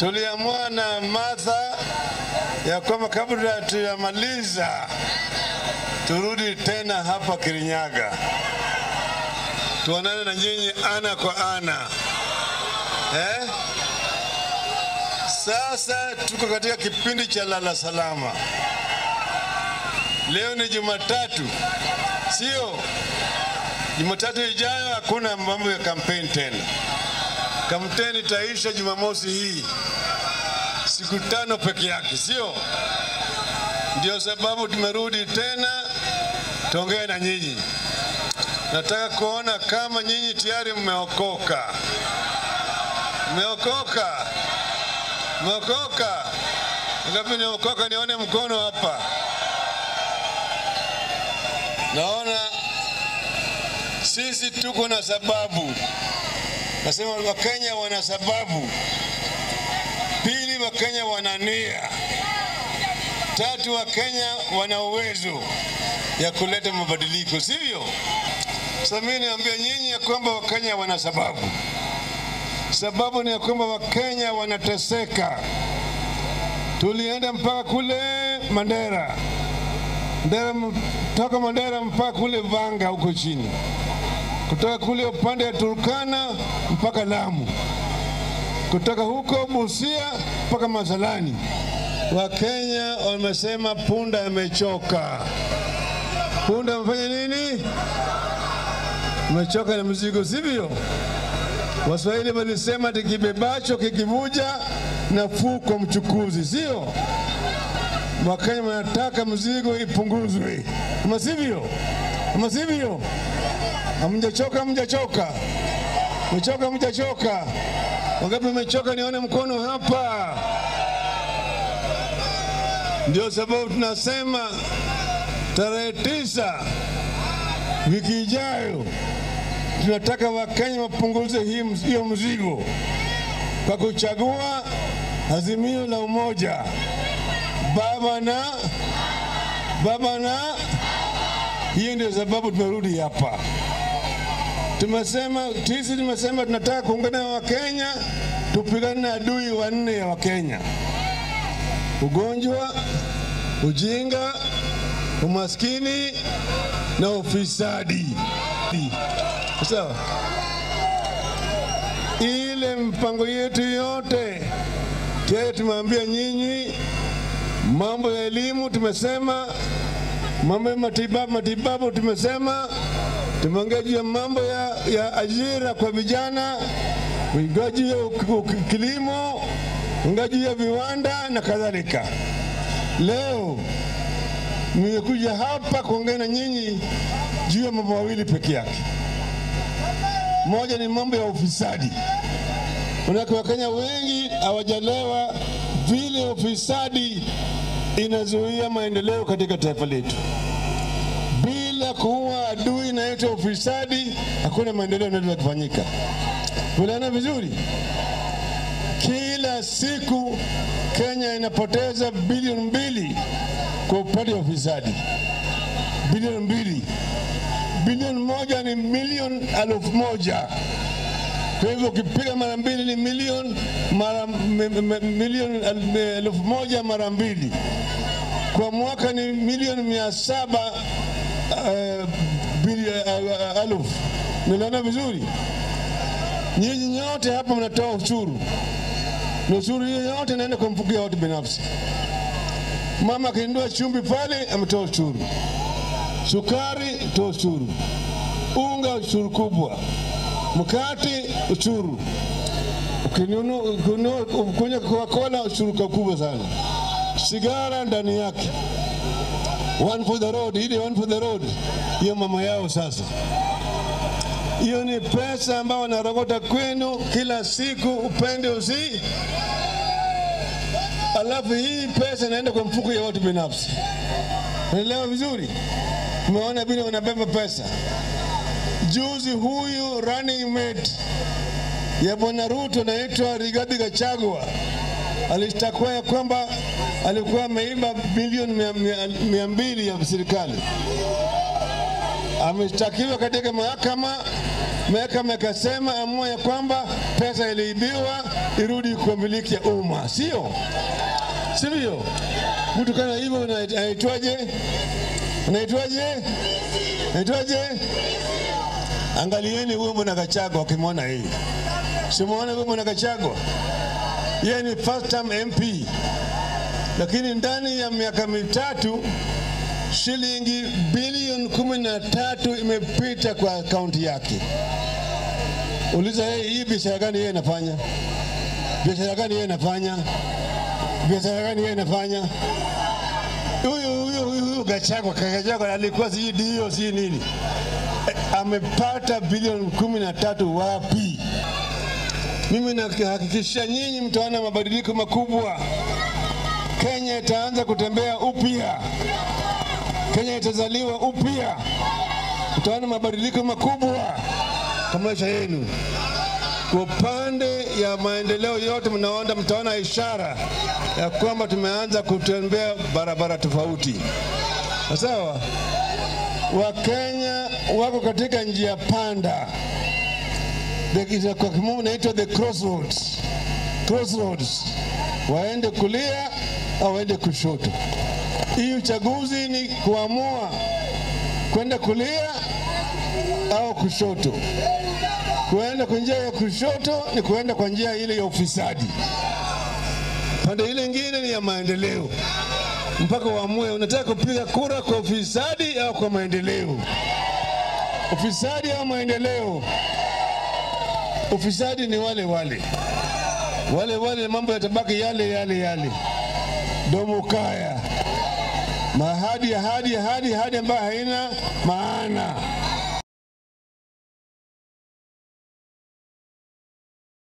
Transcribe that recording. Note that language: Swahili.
tuliamua na Martha ya kwamba kabla tuyamaliza turudi tena hapa Kirinyaga, tuonane na nyinyi ana kwa ana eh? Sasa tuko katika kipindi cha lala salama. Leo ni Jumatatu, sio? Jumatatu ijayo hakuna mambo ya kampeni tena. Kampeni taisha Jumamosi hii, siku tano peke yake, sio? Ndio sababu tumerudi tena tuongee na nyinyi. Nataka kuona kama nyinyi tayari mmeokoka. Mmeokoka? Mmeokoka? Ngapi nimeokoka? Nione mkono hapa. Naona sisi tuko na sababu. Nasema Wakenya wana sababu. Pili, Wakenya wana nia. Tatu, Wakenya wana uwezo ya kuleta mabadiliko, sivyo? Sasa mimi niambia nyinyi ya kwamba Wakenya wana sababu. Sababu ni ya kwamba Wakenya wanateseka. Tulienda mpaka kule Mandera, Mandera, toka Mandera mpaka kule Vanga huko chini, kutoka kule upande wa Turkana mpaka Lamu, kutoka huko Busia mpaka Masalani. Wakenya wamesema punda amechoka. Punda amefanya nini? Amechoka na mzigo, sivyo? Waswahili walisema tikibebacho kikivuja na fuko mchukuzi, sio? Wakenya wanataka mzigo ipunguzwe, ama sivyo? Ama sivyo? Hamjachoka? Mjachoka? Mmechoka? Mjachoka? Wangapi mmechoka? Nione mkono hapa. Ndio sababu tunasema tarehe tisa wiki ijayo tunataka Wakenya wapunguze hiyo mzigo kwa kuchagua azimio la umoja, baba na baba na. Hiyo ndio sababu tumerudi hapa. Tumesema sisi, tumesema tunataka kuungana na Wakenya, tupigane na adui wanne ya Wakenya: ugonjwa, ujinga, umaskini na ufisadi. Sawa, ile mpango yetu yote tayari tumeambia nyinyi. Mambo ya elimu tumesema, mambo ya matibabu, matibabu tumesema, tumeongea juu ya mambo ya, ya ajira kwa vijana, ongea juu ya kilimo, ongea juu ya viwanda na kadhalika. Leo nimekuja hapa kuongea na nyinyi juu ya mambo mawili peke yake. Moja ni mambo ya ufisadi. Manake Wakenya wengi hawajalewa vile ufisadi inazuia maendeleo katika taifa letu. Bila kuua adui inaitwa ufisadi, hakuna maendeleo yanayoweza kufanyika. Kuelewana vizuri? Kila siku Kenya inapoteza bilioni mbili kwa upande wa ufisadi, bilioni mbili. Bilioni moja ni milioni elfu moja. Kwa hivyo ukipiga mara mbili ni milioni mara milioni el- elfu moja mara mbili, kwa mwaka ni milioni mia saba eh, bili- eh, elfu. Niliona vizuri? Nyinyi nyote hapa mnatoa ushuru, na ushuru hiyo yote naenda ya watu binafsi. Mama akinunua chumvi pale ametoa ushuru, sukari toa ushuru, unga ushuru kubwa, mkate ushuru, ukinunu- ukinunua- kunywa Coca-Cola ushuru kubwa sana, sigara ndani yake. One for the road, ile one for the road, hiyo mama yao sasa. Hiyo ni pesa ambayo wanarogota kwenu kila siku, upende usi. Alafu hii pesa inaenda kwa mfuko ya watu binafsi. Unaelewa vizuri? Umeona vile wanabeba pesa. Juzi huyu running mate ya bwana Ruto anaitwa Rigathi Gachagua alishtakiwa ya kwamba alikuwa ameiba milioni mia, mbili ya serikali. Ameshtakiwa katika mahakama. Mahakama ikasema amua ya kwamba pesa iliibiwa irudi kwa miliki ya umma, sio sivyo? Mtu kana hivyo anaitwaje? Anaitwaje? Anaitwaje? Angalieni huyo mwana Gachagua, akimwona hii, simwona huyo mwana Gachagua, yeye ni first MP, lakini ndani ya miaka mitatu shilingi bilioni kumi na tatu imepita kwa akaunti yake. Uliza yeye, hii biashara gani yeye inafanya? Biashara gani yeye inafanya? Biashara gani yeye inafanya? Huyu huyu huyu Gachagua, Gachagua alikuwa sijui dio si nini, Eh, amepata bilioni kumi na tatu wapi? Mimi nahakikishia nyinyi mtaona mabadiliko makubwa. Kenya itaanza kutembea upya. Kenya itazaliwa upya. Utaona mabadiliko makubwa kwa maisha yenu. Kwa upande ya maendeleo yote mnaona, mtaona ishara ya kwamba tumeanza kutembea barabara tofauti. Sawa, Wakenya wako katika njia panda, kwa kimombo inaitwa the crossroads. Crossroads, waende kulia au kushoto. Hii uchaguzi ni kuamua kwenda kulia au kushoto. Kuenda kwa njia ya kushoto ni kuenda kwa njia ile ya ufisadi. Pande ile ingine ni ya maendeleo, mpaka uamue unataka kupiga kura kwa ufisadi au kwa maendeleo. Ufisadi au maendeleo? Ufisadi ni wale wale wale wale, mambo yatabaki yale yale yale, domo kaya, mahadi ahadi ahadi ahadi ambayo haina maana.